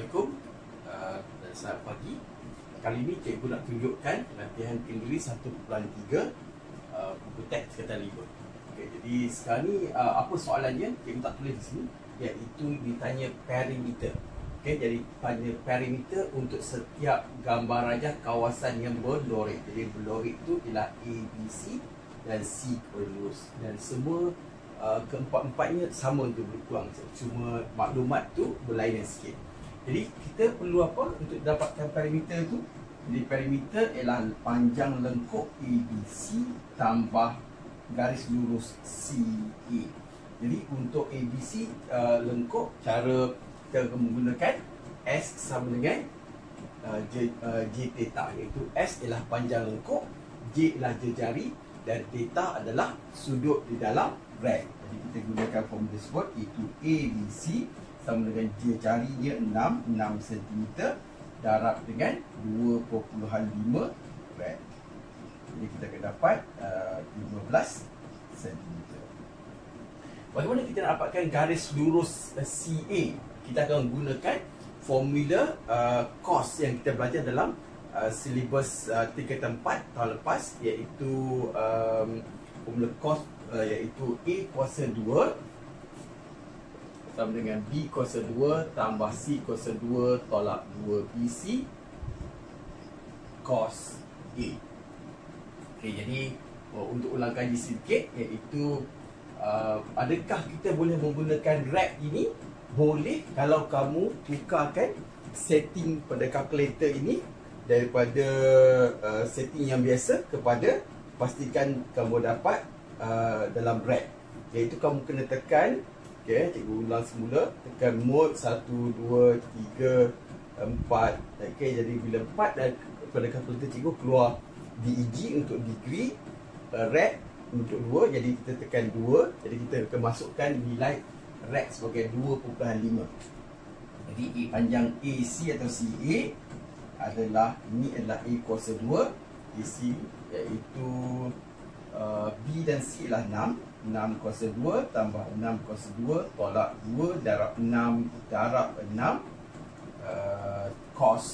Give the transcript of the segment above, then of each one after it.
Assalamualaikum uh, selamat pagi. Kali ini cikgu nak tunjukkan latihan kenduri 1.3 uh, buku teks kata 5. Okay, jadi sekarang ni uh, apa soalannya? Cikgu tak tulis di sini iaitu ditanya perimeter. Okay, jadi tanya perimeter untuk setiap gambar rajah kawasan yang berlorik. Jadi berlorik itu ialah A, B, C dan C lurus. Dan semua uh, keempat-empatnya sama untuk berkurang. Cuma maklumat tu berlainan sikit. Jadi kita perlu apa untuk dapatkan perimeter tu? Jadi perimeter ialah panjang lengkuk ABC tambah garis lurus CA. Jadi untuk ABC uh, lengkuk cara kita menggunakan S sama dengan uh, J, uh, J theta iaitu S ialah panjang lengkuk, J ialah jari dan theta adalah sudut di dalam rect. Jadi kita gunakan formula tersebut iaitu ABC sama dengan J jarinya 6, 6 cm darab dengan 2.5 rect. Jadi kita akan dapat uh, 15 cm. Bagaimana kita nak dapatkan garis lurus uh, CA? kita akan gunakan formula uh, cos yang kita belajar dalam uh, silibus uh, tingkatan 4 tahun lepas iaitu um, formula cos uh, iaitu A kuasa 2 sama dengan B kuasa 2 tambah C kuasa 2 tolak 2 BC cos A. Okay, jadi uh, untuk ulang kaji sedikit iaitu uh, adakah kita boleh menggunakan rep ini boleh kalau kamu tukarkan setting pada calculator ini daripada uh, setting yang biasa kepada pastikan kamu dapat uh, dalam red iaitu kamu kena tekan okey cikgu ulang semula. Tekan mode 1 2 3 4 okey jadi bila 4 dan pada calculator cikgu keluar DEG untuk degree uh, red untuk 2 jadi kita tekan 2 jadi kita akan masukkan nilai rect sebagai 2.5 jadi A panjang AC atau CA adalah ini adalah A kuasa 2 AC iaitu uh, B dan C adalah 6 6 kuasa 2 tambah 6 kuasa 2 tolak 2 darab 6 darab 6 uh, cos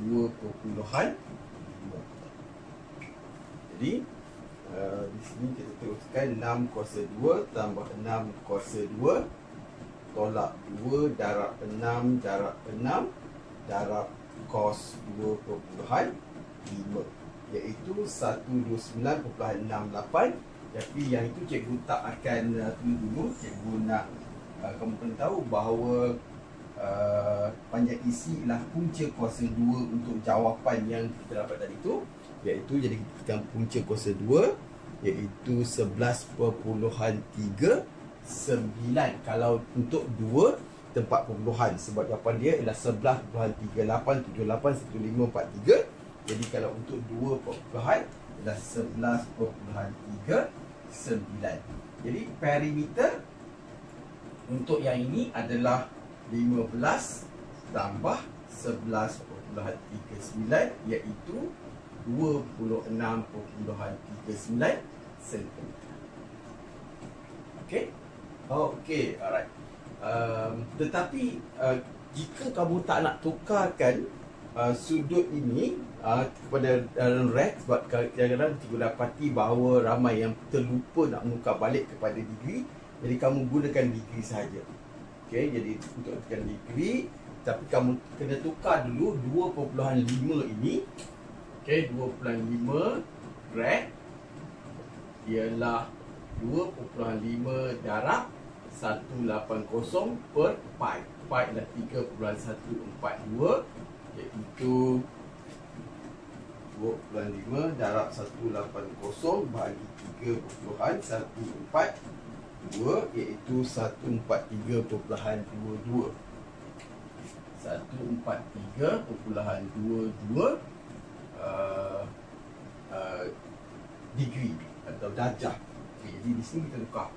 2 perpuluhan jadi Uh, di sini kita teruskan 6 kuasa 2 tambah 6 kuasa 2 tolak 2 darab 6 darab 6 darab cos 2.5 iaitu 129.68 tapi yang itu cikgu tak akan uh, tunggu dulu. Cikgu nak uh, kamu kena tahu bahawa uh, panjang isi ialah punca kuasa 2 untuk jawapan yang kita dapat tadi tu iaitu jadi kita punca kuasa 2 iaitu 11.39 kalau untuk 2 tempat perpuluhan sebab jawapan dia ialah 11.38781543 jadi kalau untuk 2 perpuluhan ialah 11.39 jadi perimeter untuk yang ini adalah 15 tambah 11.39 iaitu 26.39 cm. Okey? Okey. Alright. Um, tetapi uh, jika kamu tak nak tukarkan uh, sudut ini uh, kepada dalam rack sebab kadang-kadang cikgu dapati bahawa ramai yang terlupa nak menukar balik kepada degree jadi kamu gunakan degree sahaja. Okey, jadi untuk tekan degree tapi kamu kena tukar dulu 2.5 ini Okey, 2.5 grad ialah 2.5 darab 180 per pi. Pi adalah 3.142 1.5 darab 180 bagi tiga puluhan 142 iaitu 143.22 uh, dua uh, degree atau darjah. Okay, jadi di sini kita tukar.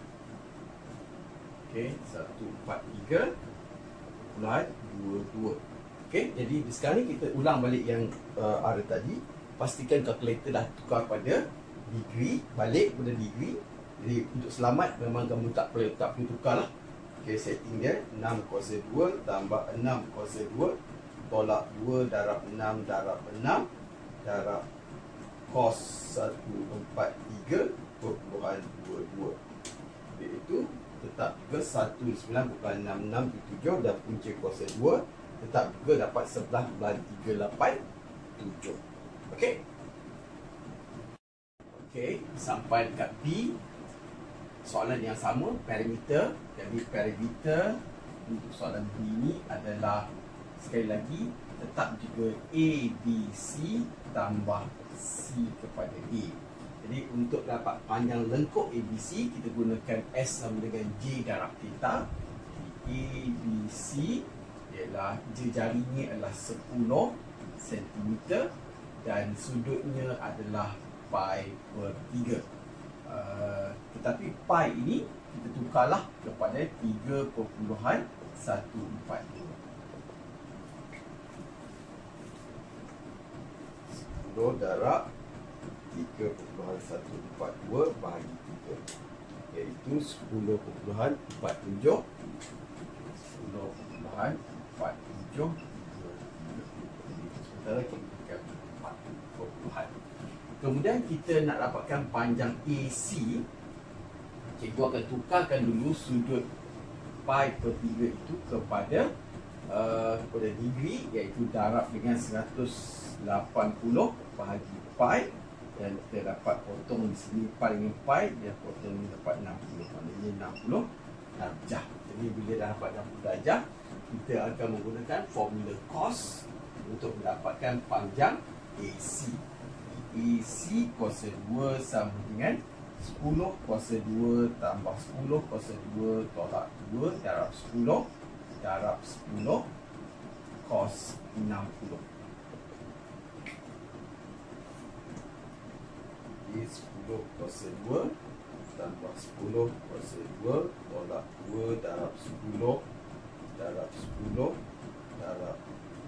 Ok 143.22 Okey, jadi sekarang ni kita ulang balik yang uh, ada tadi. Pastikan kalkulator dah tukar pada degree, balik pada degree. Jadi untuk selamat memang kamu tak perlu tak perlu tukar lah. Okay, setting dia 6 kuasa 2 tambah 6 kuasa 2 tolak 2 darab 6 darab 6 darab cos 143 perpuluhan 22 iaitu tetap juga 19.6627 dan punca kuasa 2 tetap juga dapat 11.387 Okey. Okey, sampai dekat B. Soalan yang sama parameter. Jadi parameter untuk soalan B ini adalah sekali lagi tetap juga A, B, C tambah C kepada A. Jadi untuk dapat panjang lengkuk ABC kita gunakan S sama dengan J darab theta. A, B, C ialah jari adalah 10 cm dan sudutnya adalah pi per 3 Uh, tetapi pi ini kita tukarlah kepada 3.142 10 darab 3.142 bahagi 3 iaitu 10.47 10.47 Sebentar lagi Kemudian kita nak dapatkan panjang AC Cikgu akan tukarkan dulu sudut pi per 3 itu kepada uh, kepada degree iaitu darab dengan 180 bahagi pi. Dan kita dapat potong di sini pi dengan pi dia potong ni dapat 60 maknanya 60 darjah. Jadi bila dah dapat 60 darjah kita akan menggunakan formula cos untuk mendapatkan panjang AC AC kuasa 2 sama dengan 10 kuasa 2 tambah 10 kuasa 2 tolak 2 darab 10 darab 10 cos 60 Jadi 10 kuasa 2 tambah 10 kuasa 2 tolak 2 darab 10 darab 10 darab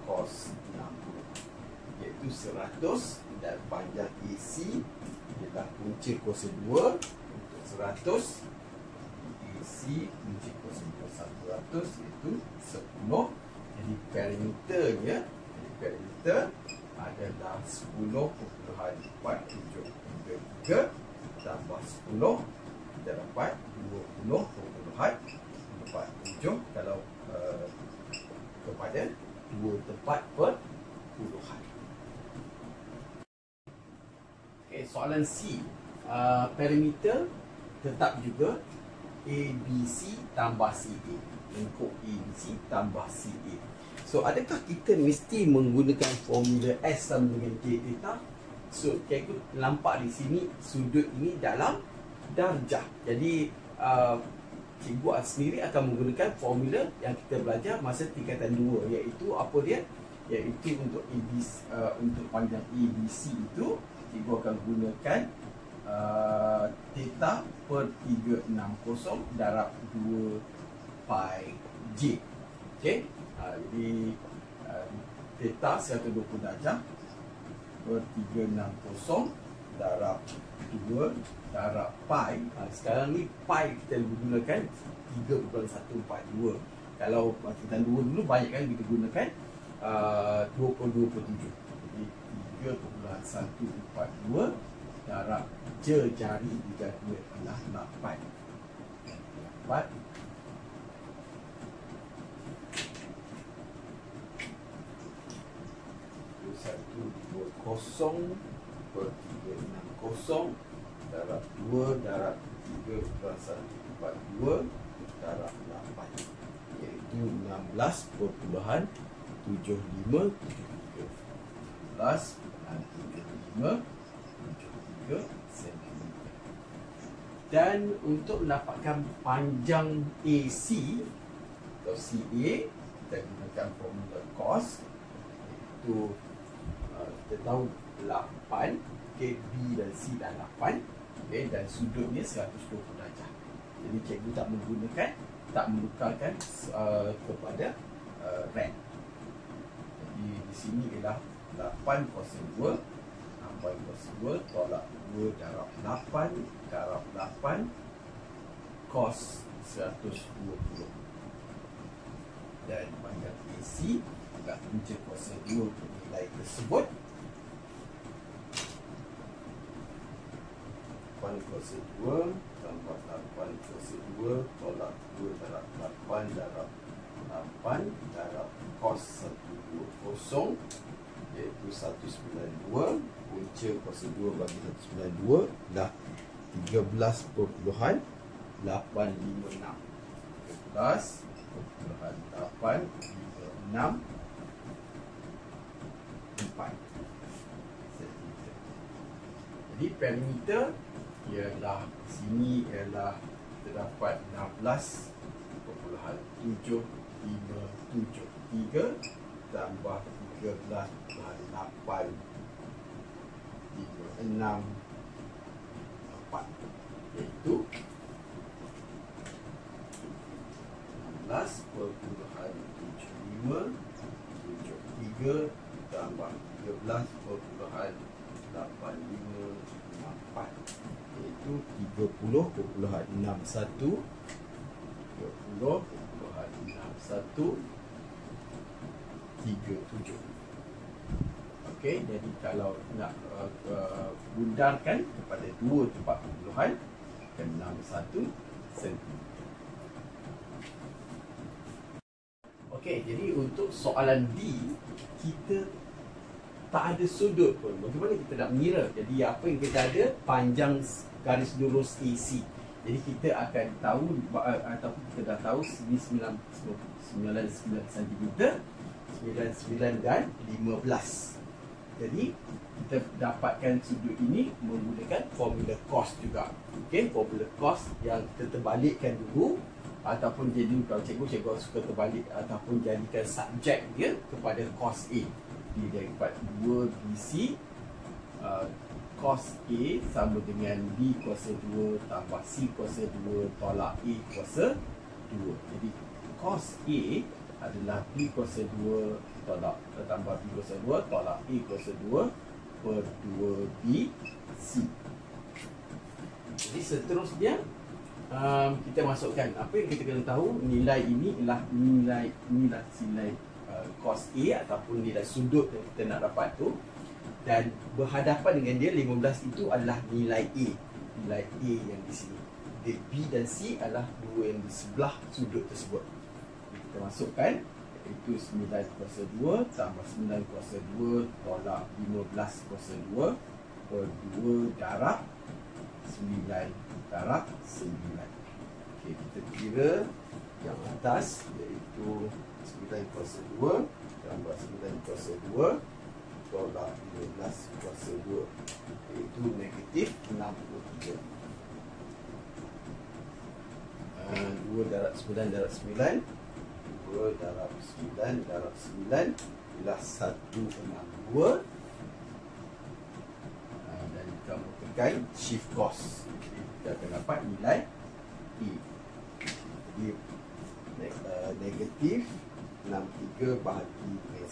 cos 60 iaitu 100 dan panjang AC ialah punca kuasa 2 untuk 100 AC punca kuasa 2 100 iaitu 10 jadi parameternya jadi parameter adalah 10.473 tambah 10 kita dapat 20.47 kalau kepada 2 tempat per puluhan Okay, soalan C. Uh, perimeter tetap juga ABC tambah CA. Lengkuk ABC tambah CA. So, adakah kita mesti menggunakan formula S sama dengan J theta? So, cikgu nampak di sini sudut ini dalam darjah. Jadi, uh, cikgu sendiri akan menggunakan formula yang kita belajar masa tingkatan 2 iaitu apa dia? Iaitu untuk ABC, uh, untuk panjang ABC itu cikgu akan gunakan uh, theta per 360 darab 2 pi j. Okey. Uh, jadi uh, theta 120 darjah per 360 darab 2 darab pi. Uh, sekarang ni pi kita gunakan 3.142. Kalau kita 2 dulu banyak kan kita gunakan uh, 2.27. 3.142 darab je jari di jari adalah 8 8 satu dua kosong per kosong darab dua darab tiga satu empat dua darab lapan iaitu enam belas perpuluhan tujuh lima tujuh tiga belas 5 cm. Dan untuk mendapatkan panjang AC atau CA kita gunakan formula cos itu uh, kita tahu 8 ke B dan C dah 8 okay, dan sudutnya 120 darjah. Jadi cikgu tak menggunakan tak menukarkan uh, kepada uh, rem. Jadi di sini ialah 8 kos 2 tambah kos 2 tolak 2 darab 8 darab 8 cos 120 dan banyak AC dan punca kuasa 2 untuk nilai tersebut kuasa 2 tambah 8 kuasa 2 tolak 2 darab 8 darab 8 darab cos 120 iaitu 192 punca kuasa 2 bagi 192 dah 13.856 13.856 jadi parameter ialah sini ialah terdapat 16.7573 tambah 13.8 36 iaitu 16.7573 tambah 13 iaitu 30.61 37 Okey, jadi kalau nak uh, bundarkan kepada dua tempat puluhan dan 61 cm. Okey, jadi untuk soalan D kita tak ada sudut pun. Bagaimana kita nak mengira? Jadi apa yang kita ada panjang garis lurus AC. Jadi kita akan tahu uh, ataupun kita dah tahu sini 9 99 cm 99 dan 15 jadi kita dapatkan sudut ini menggunakan formula cos juga okey formula cos yang kita terbalikkan dulu ataupun jadi kalau cikgu cikgu suka terbalik ataupun jadikan subjek dia kepada cos A dia dapat 2 BC uh, cos A sama dengan B kuasa 2 tambah C kuasa 2 tolak A kuasa 2 jadi cos A adalah B kuasa 2 tolak tambah B kuasa 2 tolak A kuasa 2 per 2B C. Jadi seterusnya um, kita masukkan apa yang kita kena tahu. Nilai ini ialah nilai nilai nilai uh, cos A ataupun nilai sudut yang kita nak dapat tu. Dan berhadapan dengan dia 15 itu adalah nilai A. Nilai A yang di sini. B dan C adalah dua yang di sebelah sudut tersebut. Kita masukkan itu 9 kuasa 2 tambah 9 kuasa 2 tolak 15 kuasa 2 per 2 darab 9 darab 9 okay, kita kira yang atas iaitu 9 kuasa 2 tambah 9 kuasa 2 tolak 15 kuasa 2 iaitu negatif 63 2 darab 9 darab 9 2 darab 9 darab 9 ialah 162 uh, dan kita mulakan shift cost. Kita akan dapat nilai E. Jadi uh, negatif 63 bahagi dengan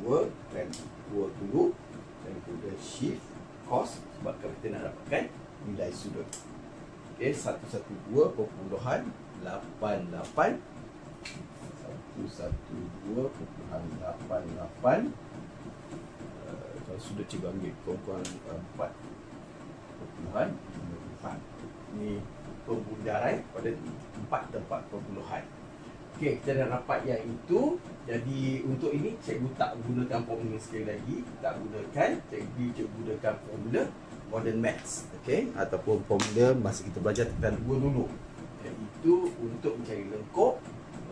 162 dan 20 dan kemudian shift cost sebab kita nak dapatkan nilai sudut. Okay, 112.88 112.88 Kalau sudah cikgu ambil Kurang-kurang 4 Perpuluhan 4 Ini pembundaran pada 4 tempat perpuluhan Okey, kita dah dapat yang itu Jadi untuk ini cikgu tak gunakan formula sekali lagi Tak gunakan Cikgu cikgu gunakan formula Modern Maths Okey, ataupun formula masa kita belajar tentang dua dulu Itu untuk mencari lengkop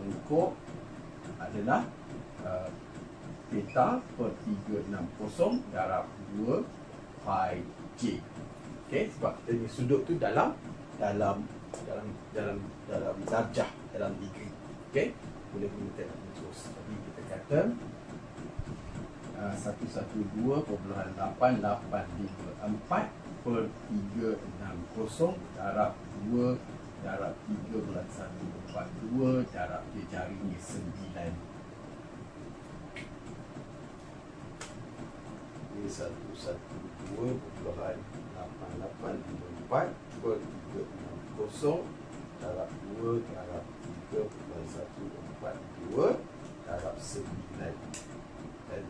Lengkop adalah uh, beta per 360 darab 2 pi j. Okey, sebab kita ni sudut tu dalam dalam dalam dalam dalam darjah dalam degree. Okey, boleh gunakan terus. Jadi kita kata uh, 112.885 per 360 darab 2 darab 3 bulan 1 empat dua darab dia jari ni sembilan. Ini satu satu dua perpuluhan lapan lapan lima empat per tiga enam kosong. Darab dua darab tiga perpuluhan satu empat dua darab sembilan dan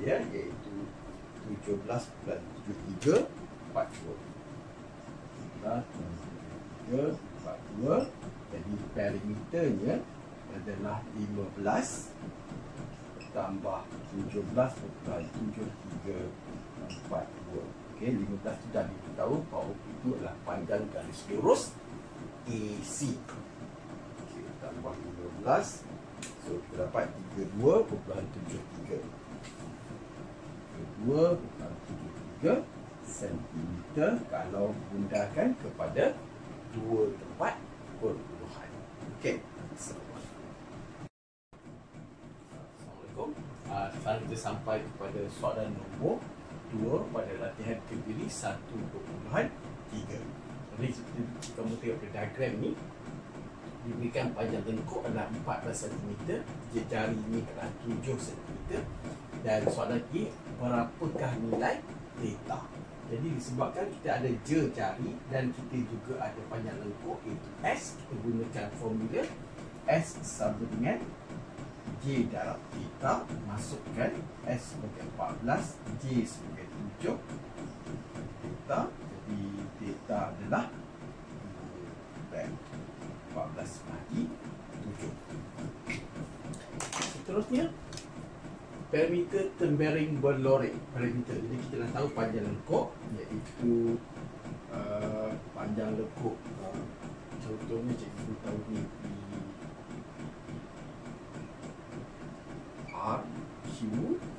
dia iaitu 17.73 42 42 jadi perimeternya adalah 15 tambah 17.7342 Okey, 15 tu dah tahu bahawa itu adalah panjang garis lurus AC Okey, tambah 15 so kita dapat 32.73 32.73 cm kalau gundakan kepada dua tempat perpuluhan. Okey. Assalamualaikum. Uh, sekarang kita sampai kepada soalan nombor 2 pada latihan kebiri 1.3. Jadi kita kamu tengok ke diagram ni diberikan panjang lengkuk adalah 14 cm, jari ini adalah 7 cm dan soalan lagi berapakah nilai theta? Jadi disebabkan kita ada je jari dan kita juga ada panjang lengkuk iaitu S kita gunakan formula S sama dengan J darab theta masukkan S sebagai 14 J sebagai 7 theta jadi theta adalah 14 bagi 7 seterusnya perimeter tempering berloreng perimeter jadi kita dah tahu panjang lengkuk iaitu uh, panjang lekuk. Uh, contohnya cikgu tahu ni R Q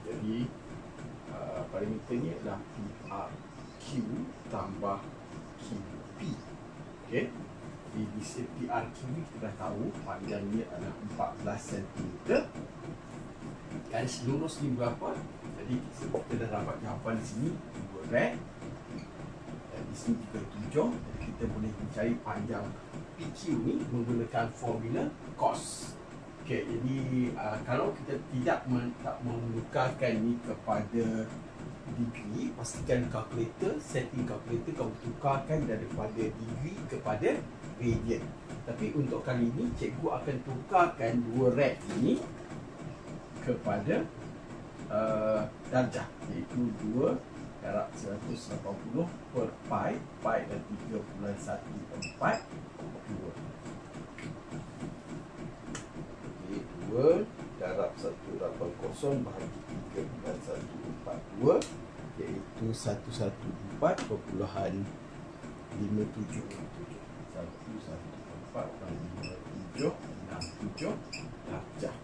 jadi uh, perimeter ni adalah Q tambah QP okey di Q ni kita dah tahu panjangnya adalah 14 cm garis lurus ni berapa? Jadi kita dah dapat jawapan di sini dua red dan di sini juga tujuh. Kita boleh mencari panjang PQ ni menggunakan formula cos. Okay, jadi uh, kalau kita tidak men, tak menukarkan ni kepada degree, pastikan kalkulator, setting kalkulator kamu tukarkan daripada degree kepada radian. Tapi untuk kali ini, cikgu akan tukarkan dua rad ini kepada uh, darjah. Iaitu 2 darab 180 per pi pi dan 3.14 2 Okey, 2 darab 180 bahagi 3.142 iaitu 114 perpuluhan 57 114 57 67 darjah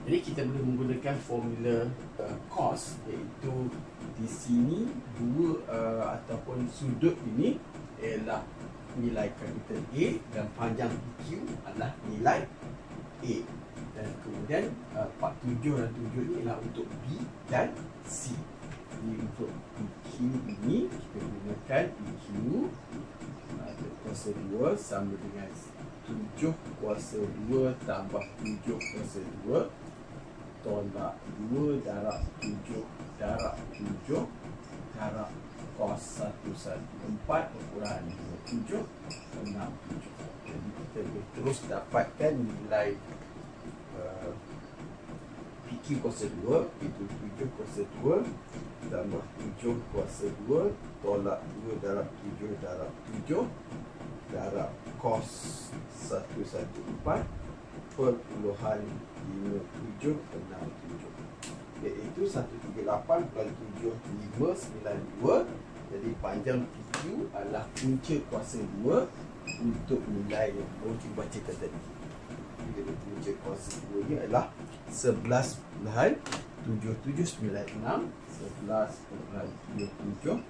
jadi kita boleh menggunakan formula uh, cos iaitu di sini dua uh, ataupun sudut ini ialah nilai kapital A dan panjang PQ adalah nilai A dan kemudian uh, 47 dan 7 ini ialah untuk B dan C. Jadi untuk PQ ini kita gunakan PQ uh, kuasa 2 sama dengan 7 kuasa 2 tambah 7 kuasa 2 tolak 2 darab 7 darab 7 darab kos 114 ukuran 27 67 jadi kita boleh terus dapatkan nilai uh, PQ kuasa 2 itu 7 kuasa 2 tambah 7 kuasa 2 tolak 2 darab 7 darab 7 darab kos 114 perpuluhan 5767 iaitu 138.7592 jadi panjang PQ adalah punca kuasa 2 untuk nilai yang baru cuba bacakan tadi jadi punca kuasa 2 ni adalah 11.7796 11.7796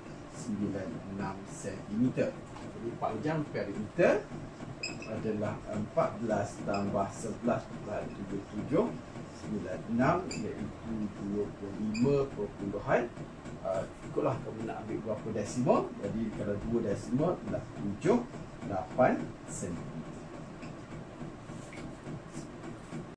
cm jadi panjang perimeter adalah 14 tambah 11.77 96 iaitu 25 perpuluhan. Uh, ikutlah kamu nak ambil berapa desimal jadi kalau 2 desimal adalah 7 8 cm